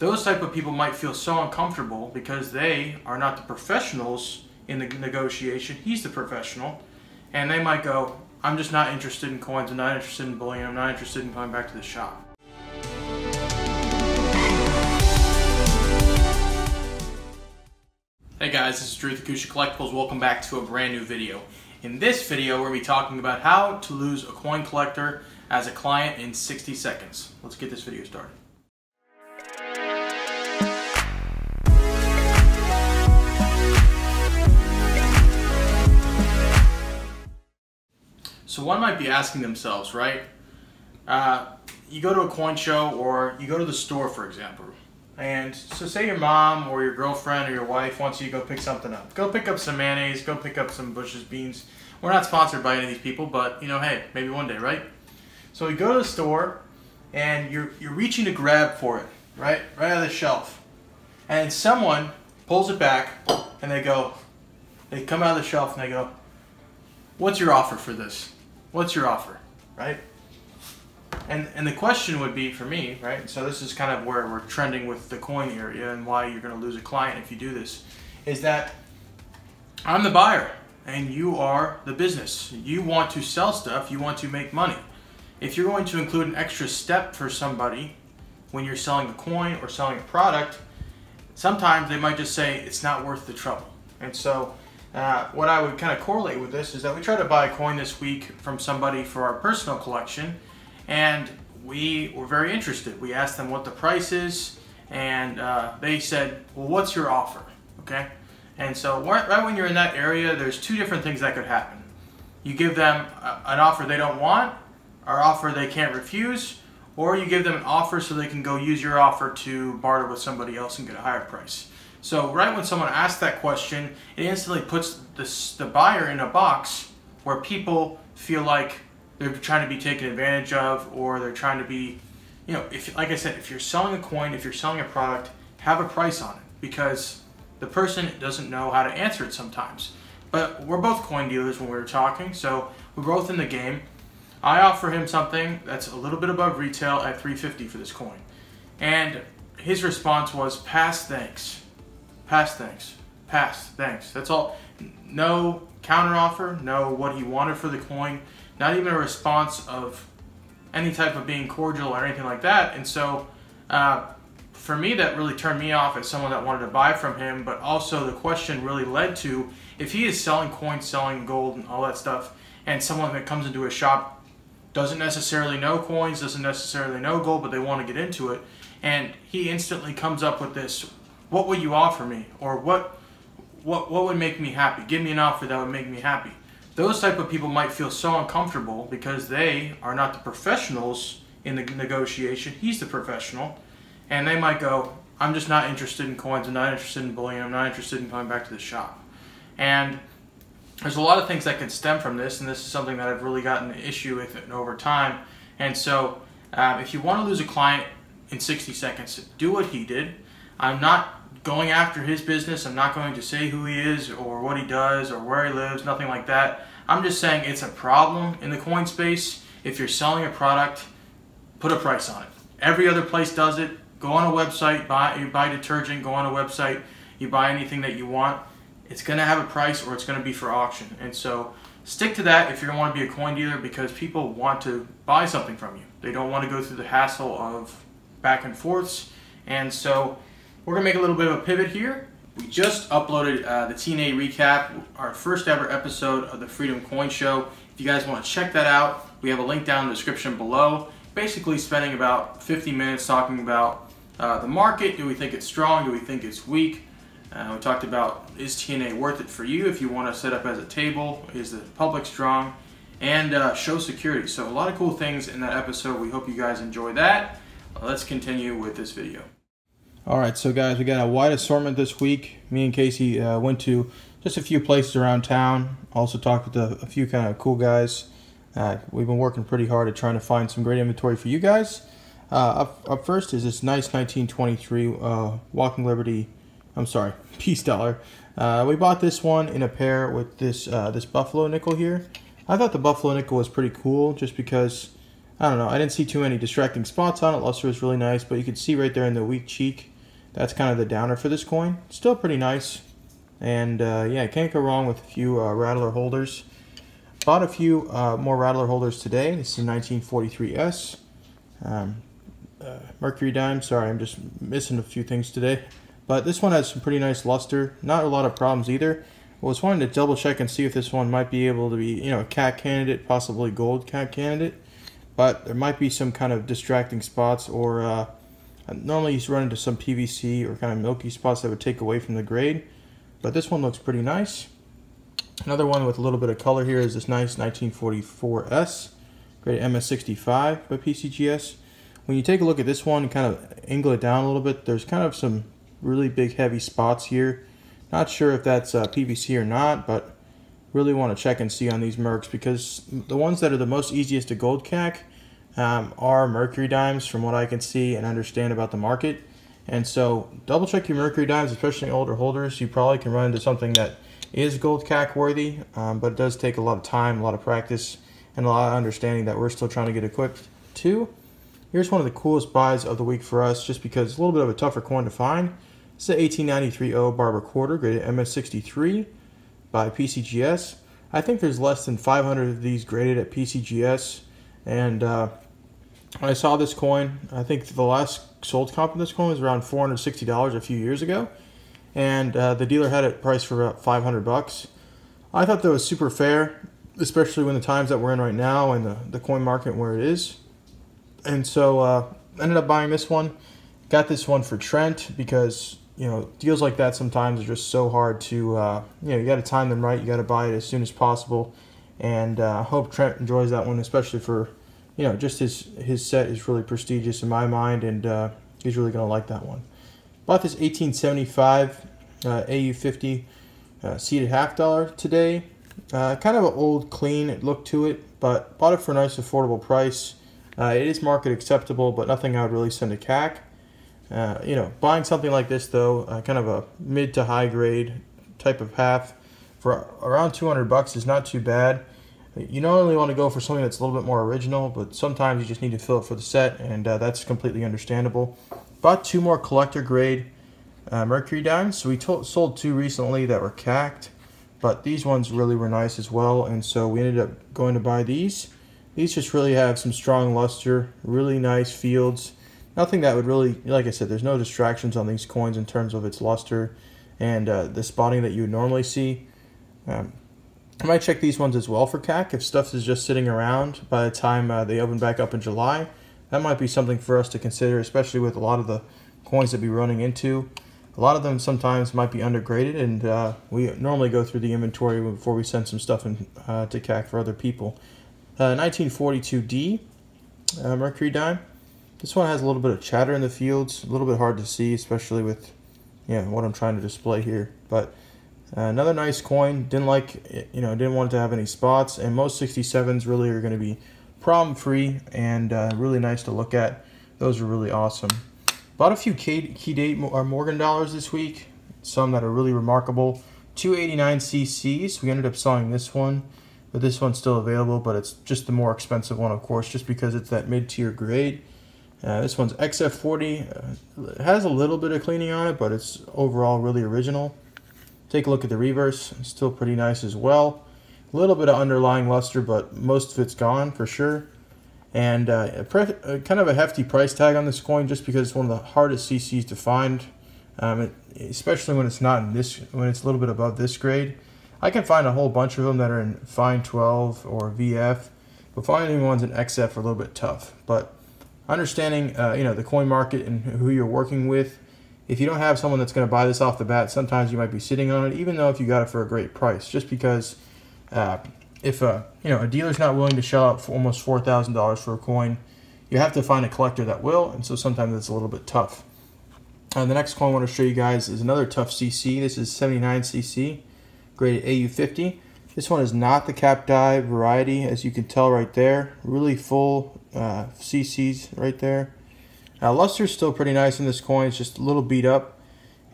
those type of people might feel so uncomfortable because they are not the professionals in the negotiation. He's the professional, and they might go, "I'm just not interested in coins. I'm not interested in bullion. I'm not interested in coming back to the shop." Hey guys, this is Drew with Acousha Collectibles. Welcome back to a brand new video. In this video, we're going to be talking about how to lose a coin collector as a client in 60 seconds. Let's get this video started. So one might be asking themselves, right? Uh, you go to a coin show or you go to the store, for example, and so say your mom or your girlfriend or your wife wants you to go pick something up. Go pick up some mayonnaise, go pick up some Bush's beans. We're not sponsored by any of these people, but you know, hey, maybe one day, right? So you go to the store and you're you're reaching to grab for it, right? Right out of the shelf. And someone pulls it back and they go, they come out of the shelf and they go, What's your offer for this? What's your offer, right? And and the question would be for me, right? So this is kind of where we're trending with the coin area and why you're going to lose a client if you do this, is that I'm the buyer and you are the business. You want to sell stuff, you want to make money. If you're going to include an extra step for somebody when you're selling a coin or selling a product, sometimes they might just say it's not worth the trouble. And so uh, what I would kind of correlate with this is that we tried to buy a coin this week from somebody for our personal collection, and we were very interested. We asked them what the price is, and uh, they said, "Well, what's your offer?" Okay, and so right when you're in that area, there's two different things that could happen. You give them an offer they don't want, or offer they can't refuse, or you give them an offer so they can go use your offer to barter with somebody else and get a higher price. So right when someone asks that question, it instantly puts the, the buyer in a box where people feel like they're trying to be taken advantage of or they're trying to be, you know, if like I said, if you're selling a coin, if you're selling a product, have a price on it because the person doesn't know how to answer it sometimes. But we're both coin dealers when we were talking, so we're both in the game. I offer him something that's a little bit above retail at 350 for this coin. And his response was, pass thanks. Pass thanks. Pass thanks. That's all. No counteroffer, no what he wanted for the coin, not even a response of any type of being cordial or anything like that. And so, uh, for me, that really turned me off as someone that wanted to buy from him. But also, the question really led to if he is selling coins, selling gold, and all that stuff, and someone that comes into a shop doesn't necessarily know coins, doesn't necessarily know gold, but they want to get into it, and he instantly comes up with this what would you offer me? Or what, what, what would make me happy? Give me an offer that would make me happy. Those type of people might feel so uncomfortable because they are not the professionals in the negotiation. He's the professional. And they might go, I'm just not interested in coins. I'm not interested in bullion. I'm not interested in coming back to the shop. And there's a lot of things that can stem from this, and this is something that I've really gotten an issue with over time. And so, uh, if you want to lose a client in 60 seconds, do what he did. I'm not going after his business. I'm not going to say who he is or what he does or where he lives, nothing like that. I'm just saying it's a problem in the coin space. If you're selling a product, put a price on it. Every other place does it. Go on a website, buy, you buy detergent, go on a website, you buy anything that you want. It's going to have a price or it's going to be for auction. And so stick to that if you want to be a coin dealer because people want to buy something from you. They don't want to go through the hassle of back and forths. And so we're to make a little bit of a pivot here. We just uploaded uh, the TNA recap, our first ever episode of the Freedom Coin Show. If you guys want to check that out, we have a link down in the description below. Basically spending about 50 minutes talking about uh, the market. Do we think it's strong? Do we think it's weak? Uh, we talked about is TNA worth it for you if you want to set up as a table? Is the public strong? And uh, show security. So a lot of cool things in that episode. We hope you guys enjoy that. Let's continue with this video. All right, so guys, we got a wide assortment this week. Me and Casey uh, went to just a few places around town. Also talked with a, a few kind of cool guys. Uh, we've been working pretty hard at trying to find some great inventory for you guys. Uh, up, up first is this nice 1923 uh, Walking Liberty, I'm sorry, Peace Dollar. Uh, we bought this one in a pair with this uh, this Buffalo nickel here. I thought the Buffalo nickel was pretty cool just because I don't know. I didn't see too many distracting spots on it. Luster was really nice, but you can see right there in the weak cheek, that's kind of the downer for this coin. Still pretty nice. And uh, yeah, can't go wrong with a few uh, Rattler holders. Bought a few uh, more Rattler holders today. This is 1943S. Um, uh, Mercury dime. Sorry, I'm just missing a few things today. But this one has some pretty nice luster. Not a lot of problems either. I was wanting to double check and see if this one might be able to be, you know, a CAC candidate, possibly gold CAC candidate. But there might be some kind of distracting spots or uh, normally you run into some PVC or kind of milky spots that would take away from the grade. But this one looks pretty nice. Another one with a little bit of color here is this nice 1944S, grade MS65 by PCGS. When you take a look at this one and kind of angle it down a little bit, there's kind of some really big heavy spots here not sure if that's uh, PVC or not, but really want to check and see on these Mercs because the ones that are the most easiest to gold CAC um, are Mercury dimes from what I can see and understand about the market. And so double check your Mercury dimes, especially older holders. You probably can run into something that is gold CAC worthy, um, but it does take a lot of time, a lot of practice, and a lot of understanding that we're still trying to get equipped to. Here's one of the coolest buys of the week for us just because it's a little bit of a tougher coin to find. It's the 1893O Barber Quarter, graded MS63 by PCGS. I think there's less than 500 of these graded at PCGS. And uh, I saw this coin, I think the last sold comp of this coin was around $460 a few years ago. And uh, the dealer had it priced for about 500 bucks. I thought that was super fair, especially when the times that we're in right now and the, the coin market where it is. And so uh, ended up buying this one. Got this one for Trent because you know, deals like that sometimes are just so hard to, uh, you know, you got to time them right. You got to buy it as soon as possible. And uh, I hope Trent enjoys that one, especially for, you know, just his his set is really prestigious in my mind, and uh, he's really going to like that one. Bought this 1875 uh, AU50 uh, seated half dollar today. Uh, kind of an old, clean look to it, but bought it for a nice, affordable price. it is market acceptable, but nothing I would really send to CAC. Uh, you know, buying something like this though, uh, kind of a mid to high grade type of half for around 200 bucks is not too bad. You not only want to go for something that's a little bit more original, but sometimes you just need to fill it for the set, and uh, that's completely understandable. Bought two more collector grade uh, mercury dimes. So we sold two recently that were cacked, but these ones really were nice as well, and so we ended up going to buy these. These just really have some strong luster, really nice fields nothing that would really, like I said, there's no distractions on these coins in terms of its luster and uh, the spotting that you would normally see. Um, I might check these ones as well for CAC. If stuff is just sitting around by the time uh, they open back up in July, that might be something for us to consider, especially with a lot of the coins that we're running into. A lot of them sometimes might be undergraded, and uh, we normally go through the inventory before we send some stuff in, uh, to CAC for other people. 1942D uh, Mercury Dime. This one has a little bit of chatter in the fields, a little bit hard to see, especially with yeah, what I'm trying to display here. But uh, another nice coin. Didn't like, you know, didn't want to have any spots. And most 67s really are going to be problem free and uh, really nice to look at. Those are really awesome. Bought a few key, date or Morgan dollars this week. Some that are really remarkable. 289 CCs. We ended up selling this one, but this one's still available. But it's just the more expensive one, of course, just because it's that mid-tier grade. Uh, this one's XF40. Uh, has a little bit of cleaning on it, but it's overall really original. Take a look at the reverse. Still pretty nice as well. A little bit of underlying luster, but most of it's gone for sure. And uh, a kind of a hefty price tag on this coin just because it's one of the hardest CCs to find, um, it, especially when it's not in this, when it's a little bit above this grade. I can find a whole bunch of them that are in fine 12 or VF, but finding ones in XF are a little bit tough. But understanding uh, you know the coin market and who you're working with. If you don't have someone that's going to buy this off the bat, sometimes you might be sitting on it, even though if you got it for a great price. Just because uh, if a you know a dealer's not willing to shell out for almost four thousand dollars for a coin, you have to find a collector that will, and so sometimes it's a little bit tough. Uh, the next coin I want to show you guys is another tough CC. This is 79cc, graded AU50. This one is not the cap die variety, as you can tell right there. Really full uh, CCs right there. Now, luster's still pretty nice in this coin. It's just a little beat up,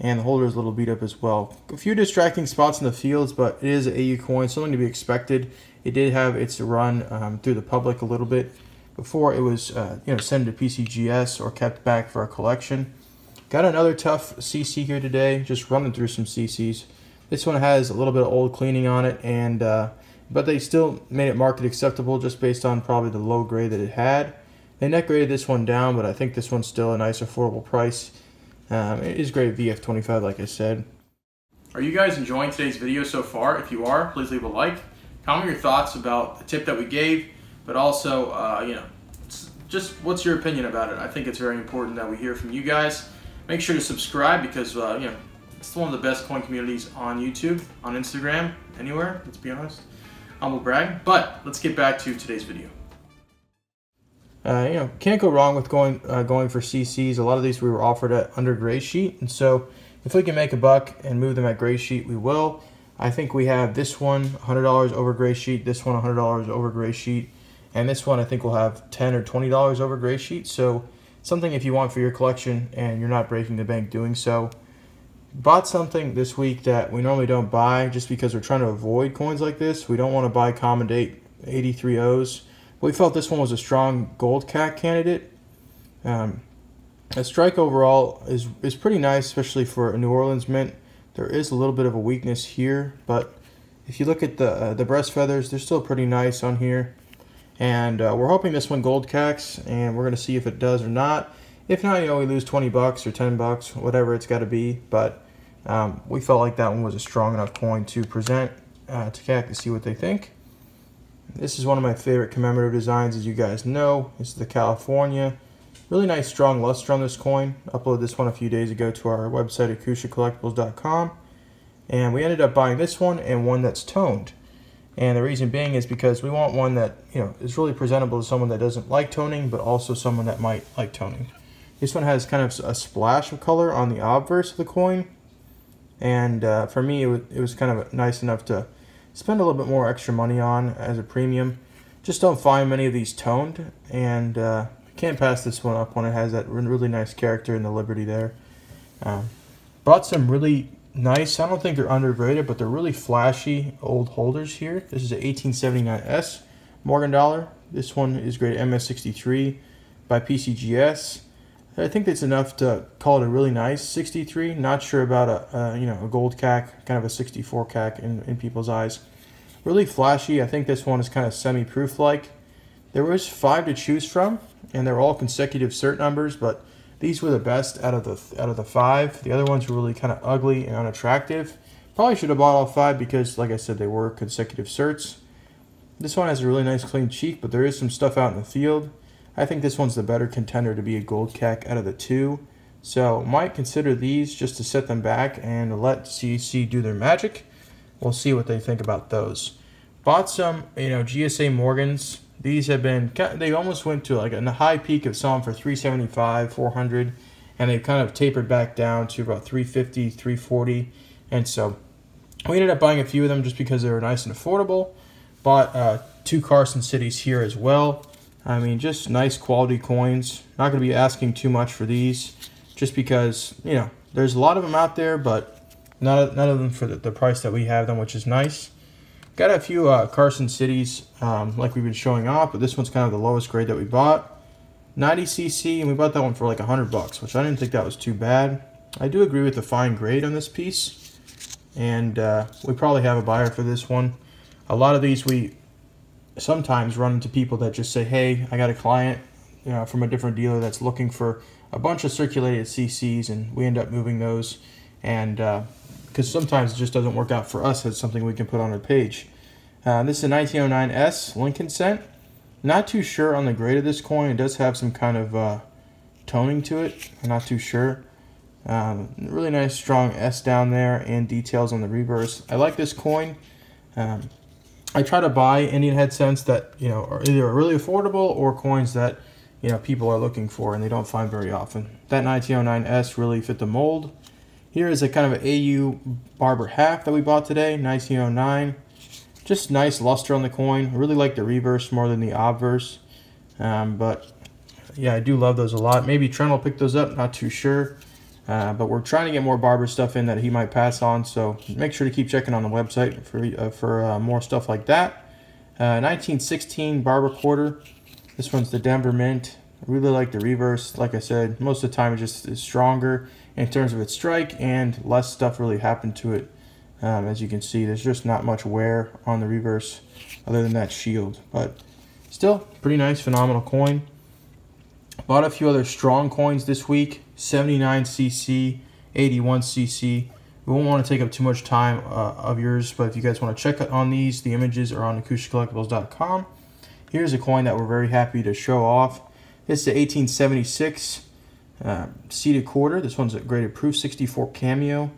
and the holder is a little beat up as well. A few distracting spots in the fields, but it is an AU coin, something to be expected. It did have its run um, through the public a little bit, Before it was uh, you know sent to PCGS or kept back for a collection. Got another tough CC here today, just running through some CCs. This one has a little bit of old cleaning on it, and uh, but they still made it market acceptable just based on probably the low grade that it had. They net graded this one down, but I think this one's still a nice affordable price. Um, it is great VF25, like I said. Are you guys enjoying today's video so far? If you are, please leave a like. Comment your thoughts about the tip that we gave, but also, uh, you know, just what's your opinion about it? I think it's very important that we hear from you guys. Make sure to subscribe because, uh, you know, it's one of the best coin communities on YouTube, on Instagram, anywhere, let's be honest. Humble brag. But let's get back to today's video. Uh, you know, can't go wrong with going uh, going for CCs. A lot of these we were offered at under gray sheet, and so if we can make a buck and move them at gray sheet, we will. I think we have this one $100 over gray sheet, this one $100 over gray sheet, and this one I think will have 10 or $20 over gray sheet. So something if you want for your collection and you're not breaking the bank doing so. Bought something this week that we normally don't buy just because we're trying to avoid coins like this. We don't want to buy common date 83Os. We felt this one was a strong gold CAC candidate. Um, a strike overall is, is pretty nice, especially for a New Orleans mint. There is a little bit of a weakness here, but if you look at the uh, the breast feathers, they're still pretty nice on here. And uh, we're hoping this one gold CACs, and we're going to see if it does or not. If not, you know, we lose 20 bucks or 10 bucks, whatever it's got to be. But um, we felt like that one was a strong enough coin to present uh, to CAC to see what they think. This is one of my favorite commemorative designs, as you guys know. This is the California. Really nice strong luster on this coin. Uploaded this one a few days ago to our website at. And we ended up buying this one and one that's toned. And the reason being is because we want one that you know is really presentable to someone that doesn't like toning, but also someone that might like toning. This one has kind of a splash of color on the obverse of the coin. And uh, for me, it it was kind of nice enough to spend a little bit more extra money on as a premium. Just don't find many of these toned, and uh, can't pass this one up when it has that really nice character in the Liberty there. Um, brought some really nice, I don't think they're underrated, but they're really flashy old holders here. This is an 1879S Morgan Dollar. This one is graded MS63 by PCGS. I think that's enough to call it a really nice 63. Not sure about a, a you know a gold CAC, kind of a 64 CAC in, in people's eyes. Really flashy. I think this one is kind of semi-proof like. There was five to choose from, and they're all consecutive cert numbers, but these were the best out of the out of the five. The other ones were really kind of ugly and unattractive. Probably should have bought all five because, like I said, they were consecutive certs. This one has a really nice clean cheek, but there is some stuff out in the field. I think this one's the better contender to be a gold CAC out of the two. So might consider these just to set them back and let CC do their magic. We'll see what they think about those. Bought some, you know, GSA Morgans. These have been, they almost went to like a high peak of some for 375, 400, and they kind of tapered back down to about 350, 340. And so we ended up buying a few of them just because they were nice and affordable. Bought uh, two Carson Cities here as well. I mean, just nice quality coins. Not going to be asking too much for these just because, you know, there's a lot of them out there, but not, none of them for the, the price that we have them, which is nice. Got a few uh, Carson Cities, um, like we've been showing off, but this one's kind of the lowest grade that we bought. 90cc, and we bought that one for like 100 bucks, which I didn't think that was too bad. I do agree with the fine grade on this piece, and uh, we probably have a buyer for this one. A lot of these we sometimes run into people that just say, hey, I got a client you know, from a different dealer that's looking for a bunch of circulated CCs, and we end up moving those. And because uh, sometimes it just doesn't work out for us as something we can put on our page. Uh, this is a 1909S Lincoln cent. Not too sure on the grade of this coin. It does have some kind of uh, toning to it. I'm not too sure. Um, really nice strong S down there and details on the reverse. I like this coin. Um, I try to buy Indian head cents that you know are either really affordable or coins that you know people are looking for and they don't find very often. That 1909S really fit the mold. Here is a kind of an AU Barber half that we bought today, 1909. Just nice luster on the coin. I really like the reverse more than the obverse. Um, but yeah, I do love those a lot. Maybe Trent will pick those up, not too sure. Uh, but we're trying to get more barber stuff in that he might pass on, so make sure to keep checking on the website for, uh, for uh, more stuff like that. 1916 uh, barber quarter. This one's the Denver Mint. I really like the reverse. Like I said, most of the time it just is stronger in terms of its strike and less stuff really happened to it. Um, as you can see, there's just not much wear on the reverse other than that shield. But still, pretty nice, phenomenal coin. Bought a few other strong coins this week. 79cc, 81cc. We won't want to take up too much time uh, of yours, but if you guys want to check on these, the images are on acoushacollectibles.com. Here's a coin that we're very happy to show off. It's the 1876 uh, seated quarter. This one's a graded proof 64 cameo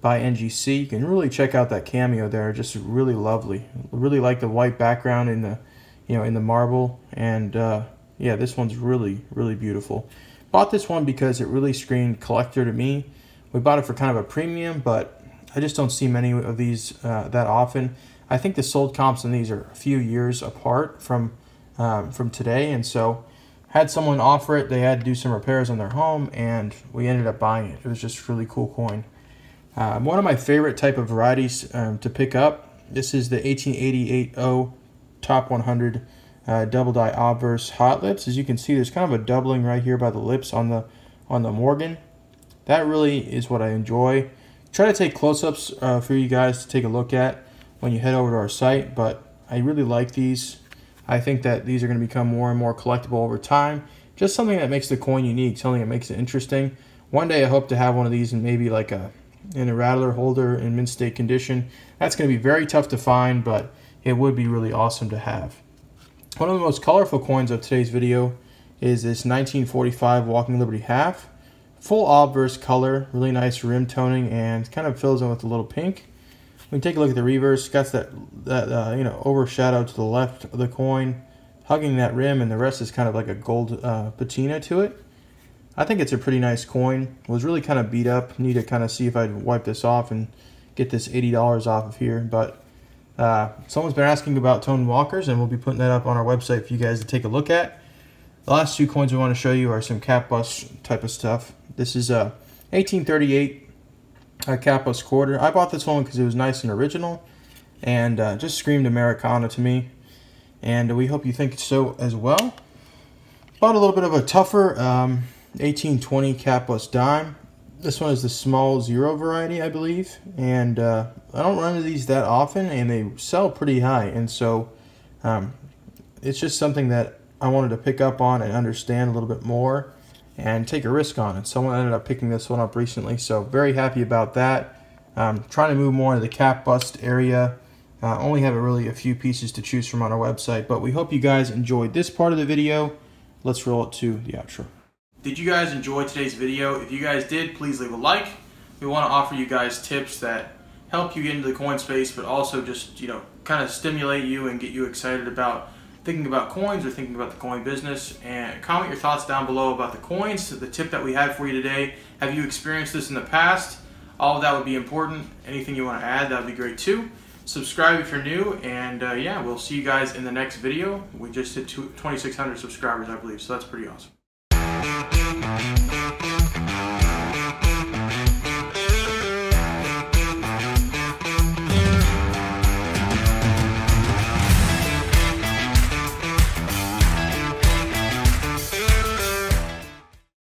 by NGC. You can really check out that cameo there. Just really lovely. Really like the white background in the, you know, in the marble. And uh, yeah, this one's really, really beautiful. Bought this one because it really screamed collector to me. We bought it for kind of a premium, but I just don't see many of these uh, that often. I think the sold comps on these are a few years apart from um, from today, and so had someone offer it. They had to do some repairs on their home, and we ended up buying it. It was just really cool coin. Um, one of my favorite type of varieties um, to pick up. This is the 1888 O Top 100 uh, double die obverse hot lips. As you can see, there's kind of a doubling right here by the lips on the on the Morgan. That really is what I enjoy. Try to take close-ups uh, for you guys to take a look at when you head over to our site, but I really like these. I think that these are going to become more and more collectible over time. Just something that makes the coin unique, something that makes it interesting. One day I hope to have one of these in maybe like a in a rattler holder in mint state condition. That's going to be very tough to find, but it would be really awesome to have. One of the most colorful coins of today's video is this 1945 Walking Liberty half. Full obverse color, really nice rim toning, and kind of fills in with a little pink. We take a look at the reverse, got that, that uh, you know, overshadow to the left of the coin, hugging that rim, and the rest is kind of like a gold uh, patina to it. I think it's a pretty nice coin. It was really kind of beat up. Need to kind of see if I'd wipe this off and get this $80 off of here. But uh, someone's been asking about Tone Walkers, and we'll be putting that up on our website for you guys to take a look at. The last two coins we want to show you are some cap bust type of stuff. This is a 1838 uh, cap bust quarter. I bought this one because it was nice and original and uh, just screamed Americana to me. And we hope you think so as well. Bought a little bit of a tougher um, 1820 cap bust dime. This one is the small zero variety, I believe. And uh, I don't run into these that often, and they sell pretty high. And so um, it's just something that I wanted to pick up on and understand a little bit more and take a risk on it. Someone ended up picking this one up recently, so very happy about that. Um, trying to move more into the cap bust area. Uh, only have really a few pieces to choose from on our website, but we hope you guys enjoyed this part of the video. Let's roll it to the outro. Did you guys enjoy today's video? If you guys did, please leave a like. We want to offer you guys tips that help you get into the coin space, but also just, you know, kind of stimulate you and get you excited about thinking about coins or thinking about the coin business. And comment your thoughts down below about the coins, the tip that we had for you today. Have you experienced this in the past? All of that would be important. Anything you want to add, that would be great too. Subscribe if you're new, and uh, yeah, we'll see you guys in the next video. We just hit 2,600 subscribers, I believe, so that's pretty awesome.